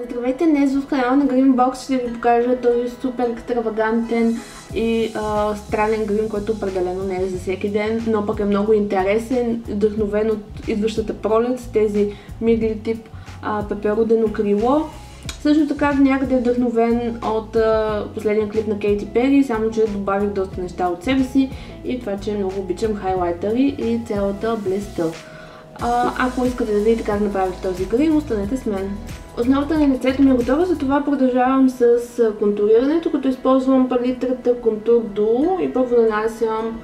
Здравейте, днес в канала на Greenbox ще ви покажа този супер екстравагантен и а, странен грим, който определено не е за всеки ден, но пък е много интересен, вдъхновен от идващата пролет с тези мигли тип а, пеперудено крило. Също така някъде е вдъхновен от а, последния клип на Кейти Пери, само че добавих доста неща от себе си и това, че много обичам хайлайтери и цялата блеста. Ако искате да видите как направите този грим, останете с мен. Основата на лицето ми е готова, затова продължавам с контурирането, като използвам палитрата Contour Duo и първо нанасям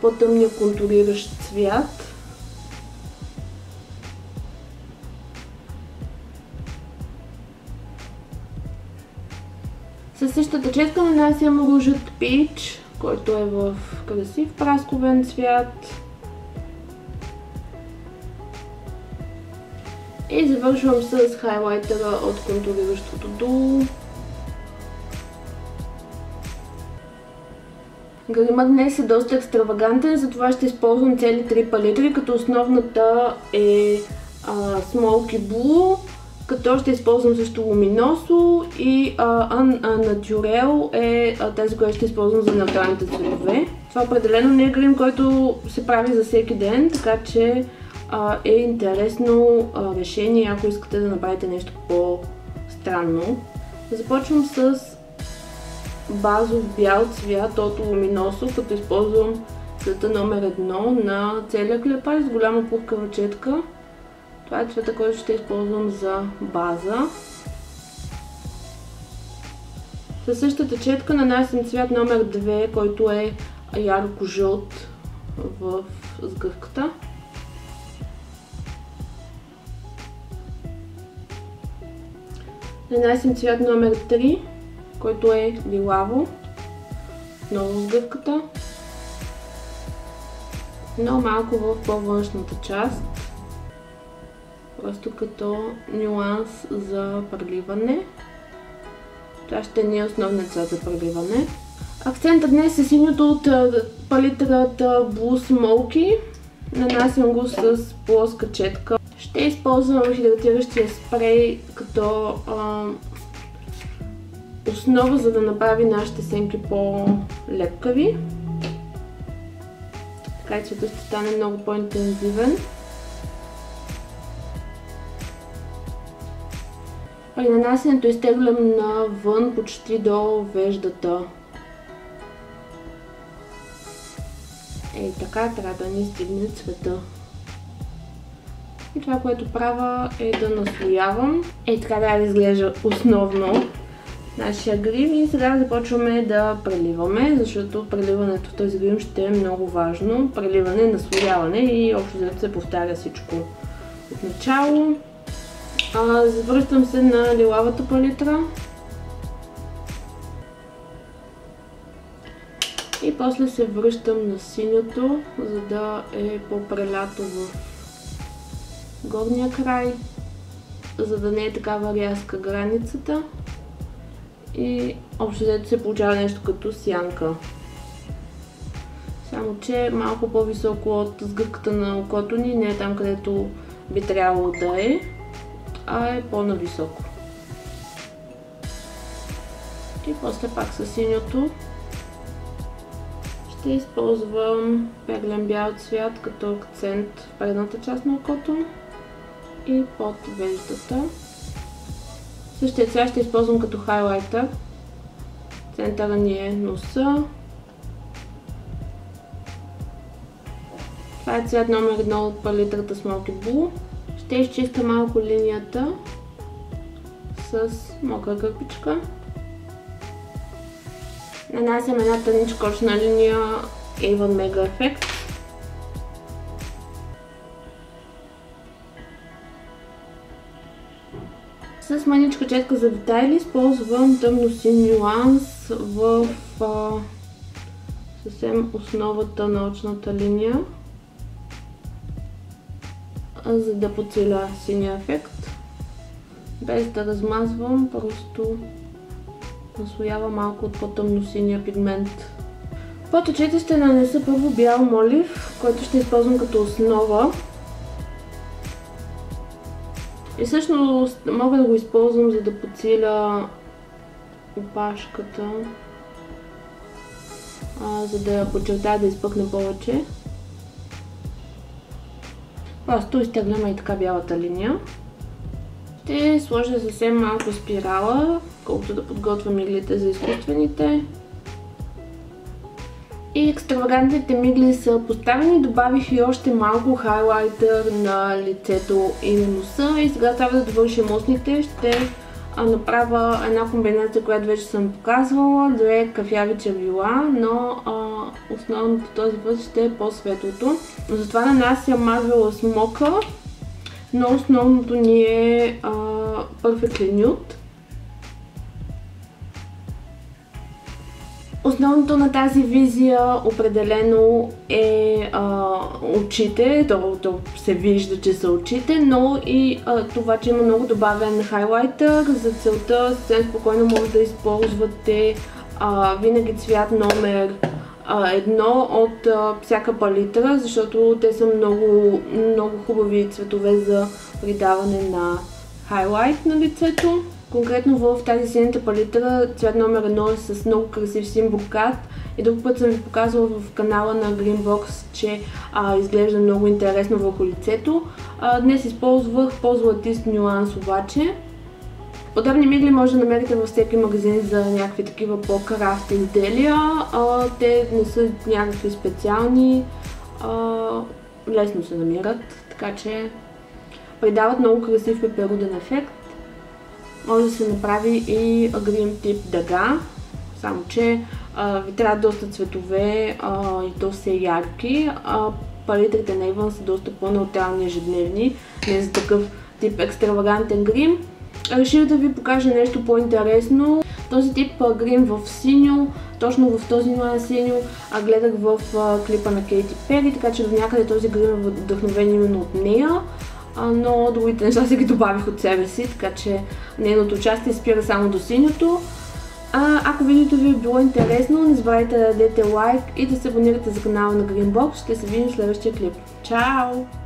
по-тъмния контуриращ цвят. Със същата четка нанасям ружът Peach, който е в красив прасковен цвят. И завършвам с хайлайтера от контуриращото долу. Гримът днес е доста екстравагантен, затова ще използвам цели три палитри, като основната е а, Smoky Blue, като ще използвам също Luminoso и Natural е тази, която ще използвам за неутралните цветове. Това определено не е грим, който се прави за всеки ден, така че а, е интересно а, решение, ако искате да направите нещо по-странно. Започвам с базов бял цвят от Луминосо, като използвам цвета номер едно на целия клепар с голяма пухкава четка. Това е цвета, който ще използвам за база. Със същата четка нанасям цвят номер 2, който е ярко жълт в сгъвката. Нанасям цвят номер 3, който е лилаво. Много сгъвката. Но малко в по-външната част. Просто като нюанс за преливане. Това ще ни е основният цвят за преливане. Акцента днес е синьото от палитрата Blue Smoky. Нанасям го с плоска четка. Ще използвам хидратиращия спрей като основа, за да направи нашите сенки по-лепкави. Така и цвета ще стане много по-интензивен. При нанасянето изтеглям навън почти до веждата. Ей така трябва да ни стигне цвета. И това, което правя е да наслоявам. Ей така трябва да изглежда основно нашия грим и сега започваме да преливаме, защото преливането в този грим ще е много важно. Преливане, наслояване и общо взето се повтаря всичко от начало. завръщам се на лилавата палитра. И после се връщам на синьото, за да е по-прелято в горния край, за да не е такава рязка границата. И общо взето се получава нещо като сянка. Само, че малко по-високо от сгъвката на окото ни, не е там където би трябвало да е, а е по-нависоко. И после пак с синьото ще използвам перлен бял цвят като акцент в предната част на окото и под веждата. Същия цвят ще използвам като хайлайтър. Центъра ни е носа. Това е цвят номер 1 от палитрата Smoky Blue. Ще изчиста малко линията с мокра кърпичка. Нанасям една тъничка линия Avon Mega Effect. С маничка четка за детайли използвам тъмно син нюанс в а, съвсем основата на очната линия, за да подсиля синия ефект. Без да размазвам, просто наслоява малко от по-тъмно синия пигмент. Под очите ще нанеса първо бял молив, който ще използвам като основа И всъщност мога да го използвам за да подсиля опашката, за да я подчертая да изпъкне повече. Просто изтеглям и така бялата линия. Ще сложа съвсем малко спирала, колкото да подготвям иглите за изкуствените. И екстравагантните мигли са поставени. Добавих и още малко хайлайтър на лицето и на носа. И сега трябва да довършим устните. Ще направя една комбинация, която вече съм показвала. Две кафяви червила, но а, основното този път ще е по-светлото. Затова нанася Marvelous смока, но основното ни е а, Perfectly Nude. Основното на тази визия определено е а, очите, то, то се вижда, че са очите, но и а, това, че има много добавен хайлайтър. За целта съвсем спокойно може да използвате а, винаги цвят номер едно от а, всяка палитра, защото те са много, много хубави цветове за придаване на хайлайт на лицето. Конкретно в тази синята палитра цвят номер 1 е с много красив син брокат и друг път съм ви показвала в канала на Greenbox, че а, изглежда много интересно върху лицето. А, днес използвах по-златист нюанс обаче. Подобни мигли може да намерите във всеки магазин за някакви такива по-крафт изделия. А, те не са някакви специални, а, лесно се намират, така че придават много красив пеперуден ефект. Може да се направи и грим тип дъга, само че ви трябва доста цветове и все ярки. А, палитрите на Иван са доста по-неутрални ежедневни, не за такъв тип екстравагантен грим. Реших да ви покажа нещо по-интересно. Този тип грим в синьо, точно в този нюанс синьо, а гледах в клипа на Кейти Пери, така че до някъде този грим е вдъхновен именно от нея но другите неща си ги добавих от себе си, така че нейното участие спира само до синьото. А, ако видеото ви е било интересно, не забравяйте да дадете лайк и да се абонирате за канала на Greenbox. Ще се видим в следващия клип. Чао!